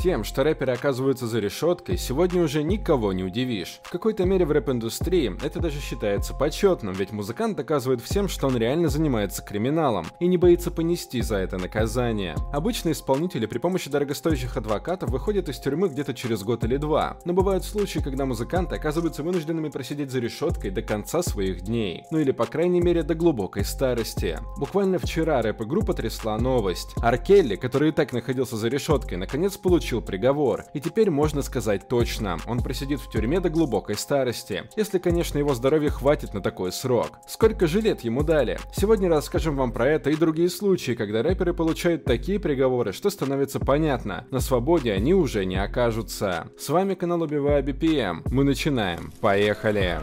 Тем, что рэперы оказываются за решеткой, сегодня уже никого не удивишь. В какой-то мере в рэп-индустрии это даже считается почетным, ведь музыкант доказывает всем, что он реально занимается криминалом и не боится понести за это наказание. Обычно исполнители при помощи дорогостоящих адвокатов выходят из тюрьмы где-то через год или два, но бывают случаи, когда музыканты оказываются вынужденными просидеть за решеткой до конца своих дней, ну или по крайней мере до глубокой старости. Буквально вчера рэп-группа трясла новость. Аркелли, который и так находился за решеткой, наконец получил приговор, и теперь можно сказать точно, он просидит в тюрьме до глубокой старости, если, конечно, его здоровья хватит на такой срок. Сколько же лет ему дали? Сегодня расскажем вам про это и другие случаи, когда рэперы получают такие приговоры, что становится понятно, на свободе они уже не окажутся. С вами канал Убивая BPM. Мы начинаем. Поехали!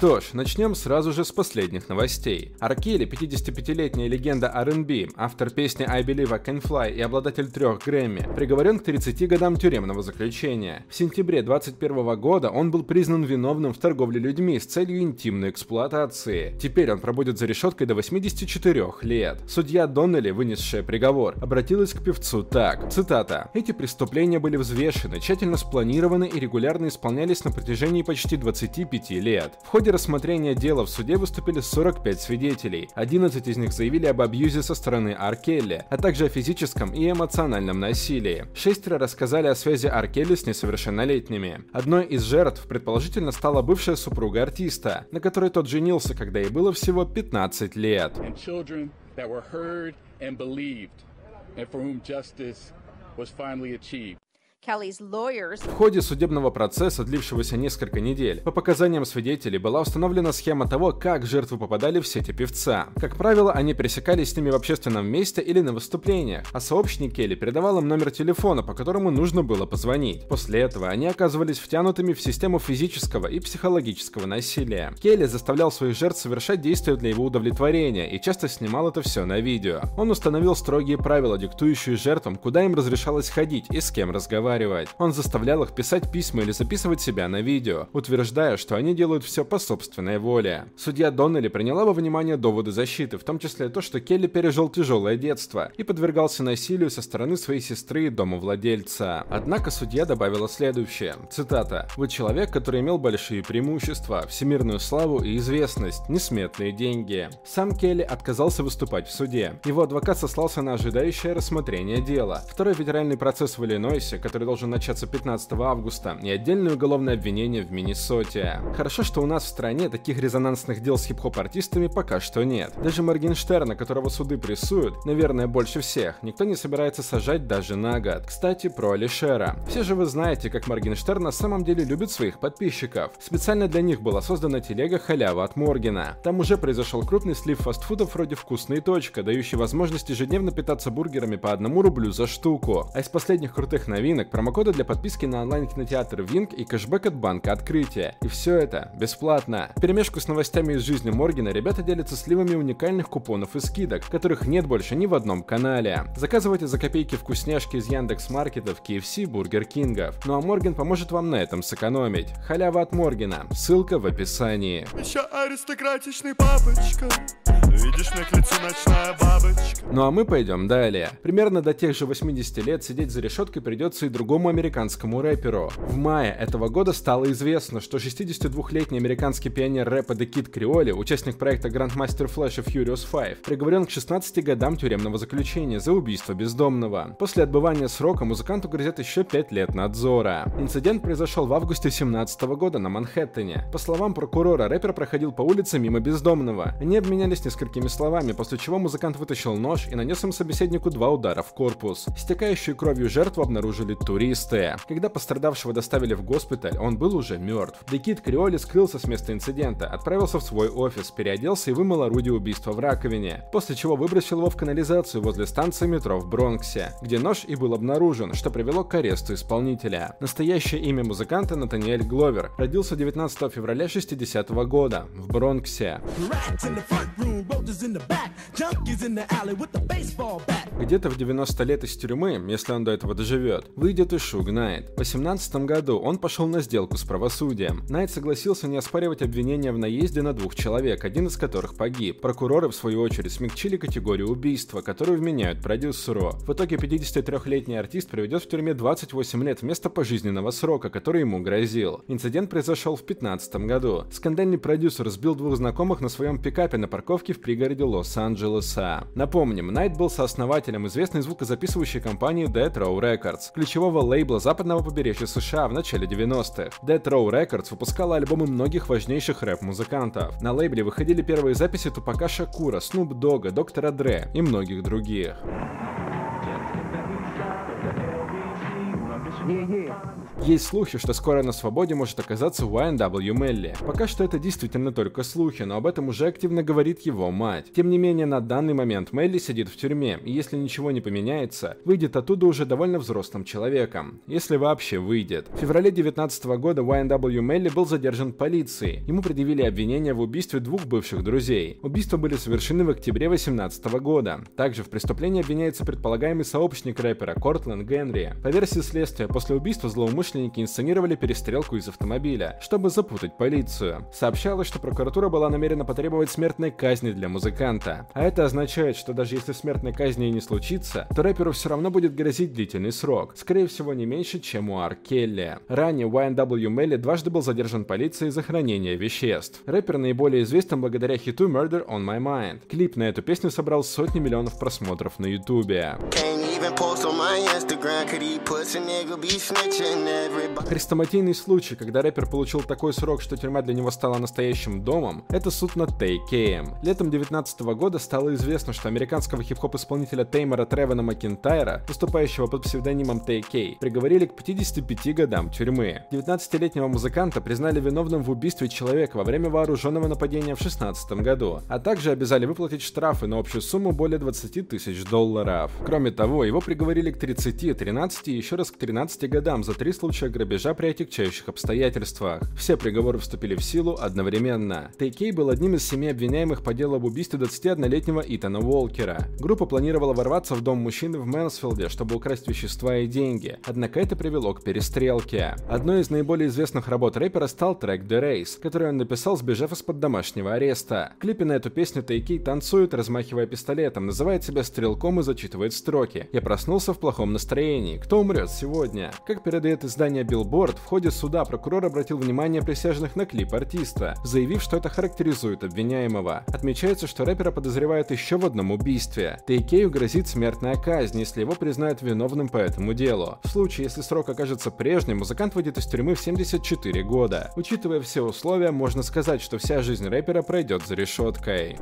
Что ж, начнем сразу же с последних новостей. Аркели, 55-летняя легенда R&B, автор песни I Believe I Can Fly и обладатель трех Грэмми, приговорен к 30 годам тюремного заключения. В сентябре 2021 года он был признан виновным в торговле людьми с целью интимной эксплуатации. Теперь он пробудет за решеткой до 84 лет. Судья Доннелли, вынесшая приговор, обратилась к певцу так, цитата, «Эти преступления были взвешены, тщательно спланированы и регулярно исполнялись на протяжении почти 25 лет. В ходе ходе рассмотрения дела в суде выступили 45 свидетелей. 11 из них заявили об абьюзе со стороны Аркелли, а также о физическом и эмоциональном насилии. Шестеро рассказали о связи Аркелли с несовершеннолетними. Одной из жертв предположительно стала бывшая супруга артиста, на которой тот женился, когда ей было всего 15 лет. And. В ходе судебного процесса, длившегося несколько недель, по показаниям свидетелей была установлена схема того, как жертвы попадали в сети певца. Как правило, они пересекались с ними в общественном месте или на выступлениях, а сообщник Келли передавал им номер телефона, по которому нужно было позвонить. После этого они оказывались втянутыми в систему физического и психологического насилия. Келли заставлял своих жертв совершать действия для его удовлетворения и часто снимал это все на видео. Он установил строгие правила, диктующие жертвам, куда им разрешалось ходить и с кем разговаривать разговаривать. Он заставлял их писать письма или записывать себя на видео, утверждая, что они делают все по собственной воле. Судья Доннелли приняла во внимание доводы защиты, в том числе то, что Келли пережил тяжелое детство и подвергался насилию со стороны своей сестры и домовладельца. Однако судья добавила следующее, цитата, «Вы человек, который имел большие преимущества, всемирную славу и известность, несметные деньги». Сам Келли отказался выступать в суде. Его адвокат сослался на ожидающее рассмотрение дела. Второй федеральный процесс в Иллинойсе, который который должен начаться 15 августа, и отдельное уголовное обвинение в Миннесоте. Хорошо, что у нас в стране таких резонансных дел с хип-хоп артистами пока что нет. Даже Моргенштерна, которого суды прессуют, наверное, больше всех, никто не собирается сажать даже на год. Кстати, про Алишера. Все же вы знаете, как Моргенштерн на самом деле любит своих подписчиков. Специально для них была создана телега халява от Моргена. Там уже произошел крупный слив фастфудов вроде «Вкусно и точка», дающий возможность ежедневно питаться бургерами по одному рублю за штуку. А из последних крутых новинок промокоды для подписки на онлайн-кинотеатр Wink и кэшбэк от банка Открытие. И все это бесплатно. В перемешку с новостями из жизни Моргена ребята делятся сливами уникальных купонов и скидок, которых нет больше ни в одном канале. Заказывайте за копейки вкусняшки из Яндекс Маркетов, KFC, Бургер Кингов. Ну а Морген поможет вам на этом сэкономить. Халява от Моргена. Ссылка в описании. Еще аристократичный папочка. Видишь, на лице ночная бабочка. Ну а мы пойдем далее. Примерно до тех же 80 лет сидеть за решеткой придется и другому американскому рэперу. В мае этого года стало известно, что 62-летний американский пионер рэпа The Kid Creole, участник проекта Grandmaster Flash и Furious 5, приговорен к 16 годам тюремного заключения за убийство бездомного. После отбывания срока музыканту грозят еще 5 лет надзора. Инцидент произошел в августе 2017 года на Манхэттене. По словам прокурора, рэпер проходил по улице мимо бездомного. Они обменялись несколькими словами, после чего музыкант вытащил нож и нанес им собеседнику два удара в корпус. Стекающую кровью жертву обнаружили туристы. Когда пострадавшего доставили в госпиталь, он был уже мертв. Декит Криоли скрылся с места инцидента, отправился в свой офис, переоделся и вымыл орудие убийства в раковине, после чего выбросил его в канализацию возле станции метро в Бронксе, где нож и был обнаружен, что привело к аресту исполнителя. Настоящее имя музыканта Натаниэль Гловер родился 19 февраля 60 -го года в Бронксе. Где-то в 90 лет из тюрьмы, если он до этого доживет, выйдет и Шуг Найт. В 18 году он пошел на сделку с правосудием. Найт согласился не оспаривать обвинения в наезде на двух человек, один из которых погиб. Прокуроры, в свою очередь, смягчили категорию убийства, которую вменяют продюсеру. В итоге 53-летний артист проведет в тюрьме 28 лет вместо пожизненного срока, который ему грозил. Инцидент произошел в 15 году. Скандальный продюсер сбил двух знакомых на своем пикапе на парковке в пригороде Лос-Анджелеса. Напомним, Найт был сооснователем основателем известной звукозаписывающей компании Death Row Records, ключевого лейбла западного побережья США в начале 90-х. Death Row Records выпускала альбомы многих важнейших рэп-музыкантов. На лейбле выходили первые записи Тупака Шакура, Снуп Дога, Доктора Дре и многих других. Есть слухи, что скоро на свободе может оказаться YNW Мелли. Пока что это действительно только слухи, но об этом уже активно говорит его мать. Тем не менее, на данный момент Мелли сидит в тюрьме, и если ничего не поменяется, выйдет оттуда уже довольно взрослым человеком. Если вообще выйдет. В феврале 2019 года YNW Мелли был задержан полицией. Ему предъявили обвинения в убийстве двух бывших друзей. Убийства были совершены в октябре 2018 года. Также в преступлении обвиняется предполагаемый сообщник рэпера Кортленд Генри. По версии следствия, после убийства злоумышленника злоумышленники инсценировали перестрелку из автомобиля, чтобы запутать полицию. Сообщалось, что прокуратура была намерена потребовать смертной казни для музыканта. А это означает, что даже если смертной казни и не случится, то рэперу все равно будет грозить длительный срок. Скорее всего, не меньше, чем у Ар Келли. Ранее YNW Melly дважды был задержан полицией за хранение веществ. Рэпер наиболее известен благодаря хиту Murder on My Mind. Клип на эту песню собрал сотни миллионов просмотров на ютубе. Хрестоматийный случай, когда рэпер получил такой срок, что тюрьма для него стала настоящим домом, это суд над Тей Кеем. Летом 19 года стало известно, что американского хип-хоп исполнителя Теймора Тревена Макинтайра, выступающего под псевдонимом Тей Кей, приговорили к 55 годам тюрьмы. 19-летнего музыканта признали виновным в убийстве человека во время вооруженного нападения в 16 году, а также обязали выплатить штрафы на общую сумму более 20 тысяч долларов. Кроме того, его приговорили к 30, 13 и еще раз к 13 годам за три случая грабежа при отягчающих обстоятельствах. Все приговоры вступили в силу одновременно. Тейкей был одним из семи обвиняемых по делу об убийстве 21-летнего Итана Уолкера. Группа планировала ворваться в дом мужчины в Мэнсфилде, чтобы украсть вещества и деньги, однако это привело к перестрелке. Одной из наиболее известных работ рэпера стал трек The Race, который он написал, сбежав из-под домашнего ареста. В клипе на эту песню Тейкей танцует, размахивая пистолетом, называет себя стрелком и зачитывает строки. «Я проснулся в плохом настроении. Кто умрет сегодня?» Как передает издание Billboard, в ходе суда прокурор обратил внимание присяжных на клип артиста, заявив, что это характеризует обвиняемого. Отмечается, что рэпера подозревают еще в одном убийстве. Тейкею грозит смертная казнь, если его признают виновным по этому делу. В случае, если срок окажется прежним, музыкант выйдет из тюрьмы в 74 года. Учитывая все условия, можно сказать, что вся жизнь рэпера пройдет за решеткой.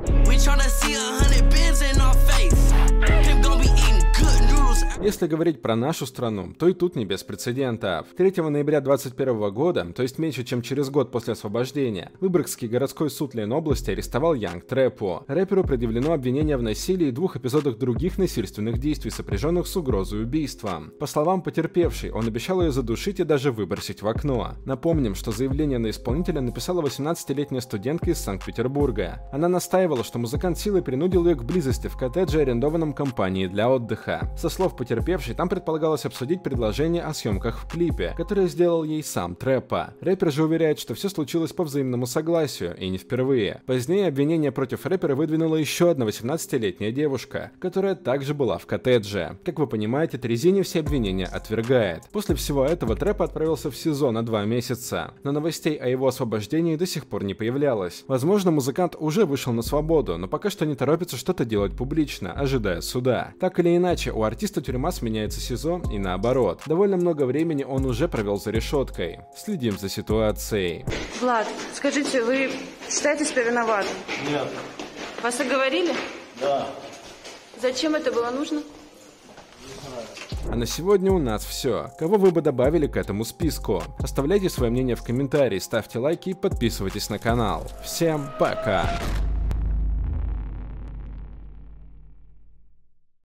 Если говорить про нашу страну, то и тут не без прецедента. 3 ноября 2021 года, то есть меньше чем через год после освобождения, Выборгский городской суд Ленобласти арестовал Янг Трэпу. Рэперу предъявлено обвинение в насилии и двух эпизодах других насильственных действий, сопряженных с угрозой убийства. По словам потерпевшей, он обещал ее задушить и даже выбросить в окно. Напомним, что заявление на исполнителя написала 18-летняя студентка из Санкт-Петербурга. Она настаивала, что музыкант силой принудил ее к близости в коттедже, арендованном компанией для отдыха. Со слов потерпевшей, там предполагалось обсудить предложение о съемках в клипе, которое сделал ей сам Трэпа. Рэпер же уверяет, что все случилось по взаимному согласию, и не впервые. Позднее обвинение против рэпера выдвинула еще одна 18-летняя девушка, которая также была в коттедже. Как вы понимаете, Трезини все обвинения отвергает. После всего этого Трэпа отправился в СИЗО на два месяца, но новостей о его освобождении до сих пор не появлялось. Возможно, музыкант уже вышел на свободу, но пока что не торопится что-то делать публично, ожидая суда. Так или иначе, у артиста тюрьма тюрьма сменяется СИЗО и наоборот. Довольно много времени он уже провел за решеткой. Следим за ситуацией. Влад, скажите, вы считаете себя виноватым? Нет. Вас оговорили? Да. Зачем это было нужно? А на сегодня у нас все. Кого вы бы добавили к этому списку? Оставляйте свое мнение в комментарии, ставьте лайки и подписывайтесь на канал. Всем пока!